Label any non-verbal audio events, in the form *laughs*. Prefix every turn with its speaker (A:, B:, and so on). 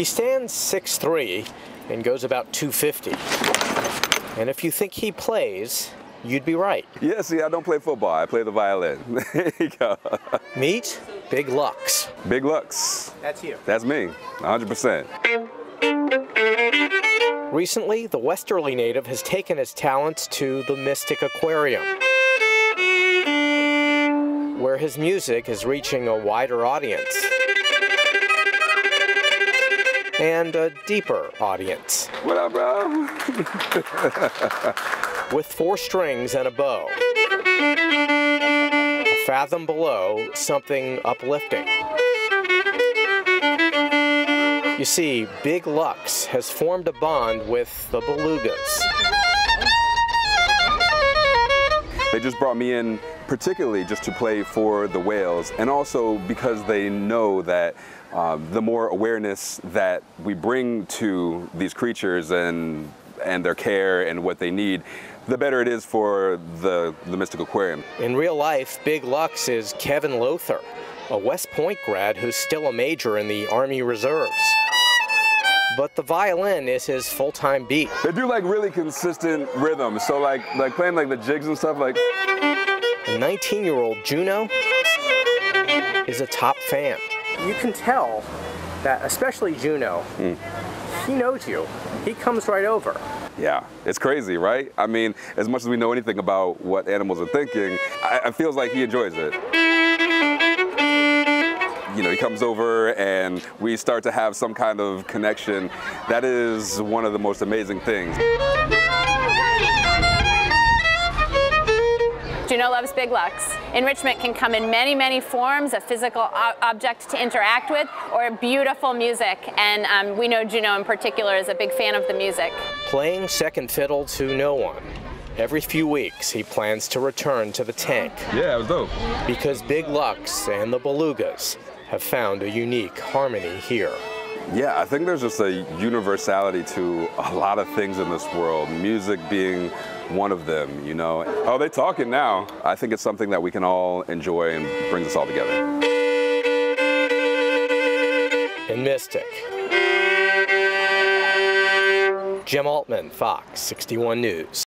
A: He stands 6'3 and goes about 250. And if you think he plays, you'd be right.
B: Yeah, see, I don't play football. I play the violin. *laughs* there you go.
A: Meet Big Lux.
B: Big Lux.
A: That's you.
B: That's me, 100%.
A: Recently, the Westerly native has taken his talents to the Mystic Aquarium, where his music is reaching a wider audience and a deeper audience.
B: What up, bro? *laughs*
A: With four strings and a bow. A fathom below, something uplifting. You see, Big Lux has formed a bond with the Belugas.
B: They just brought me in particularly just to play for the whales and also because they know that uh, the more awareness that we bring to these creatures and and their care and what they need, the better it is for the, the Mystic Aquarium.
A: In real life, Big Lux is Kevin Lowther, a West Point grad who's still a major in the Army Reserves. But the violin is his full-time beat.
B: They do like really consistent rhythm. So like like playing like the jigs and stuff like
A: 19-year-old Juno is a top fan. You can tell that, especially Juno, mm. he knows you. He comes right over.
B: Yeah, it's crazy, right? I mean, as much as we know anything about what animals are thinking, I, it feels like he enjoys it. You know, he comes over and we start to have some kind of connection. That is one of the most amazing things.
C: Juno loves Big Lux. Enrichment can come in many, many forms, a physical object to interact with, or beautiful music. And um, we know Juno in particular is a big fan of the music.
A: Playing second fiddle to no one. Every few weeks, he plans to return to the tank.
B: Yeah, it was dope.
A: Because Big Lux and the Belugas have found a unique harmony here.
B: Yeah, I think there's just a universality to a lot of things in this world, music being one of them, you know. Oh, they talking now. I think it's something that we can all enjoy and brings us all together.
A: In Mystic. Jim Altman, Fox 61 News.